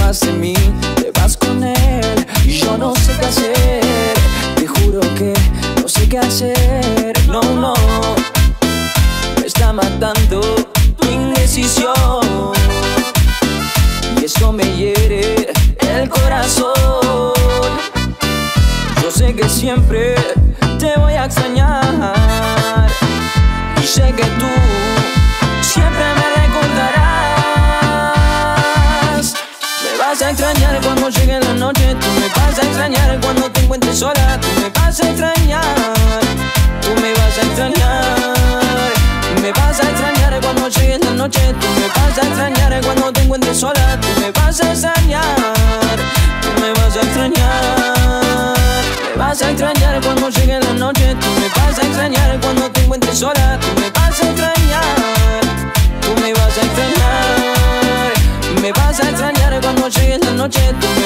vas de mí, te vas con él. Y yo no sé qué hacer, te juro que no sé qué hacer. No, no, me está matando tu indecisión. Y eso me hiere el corazón. Yo sé que siempre te voy a extrañar. Y sé que tú siempre me extrañar cuando llegue la noche. Tú me vas a extrañar cuando te encuentres sola. Tú me vas a extrañar. Tú me vas a extrañar. Me vas a extrañar cuando llegue la noche. Tú me vas a extrañar cuando te encuentres sola. Tú me vas a extrañar. Tú me vas a extrañar. Me vas a extrañar cuando llegue la noche. Tú me vas a extrañar cuando te encuentres sola. Tú me vas a extrañar. Tú me vas a extrañar. Me vas a extrañar cuando llegue la noche. Tú me vas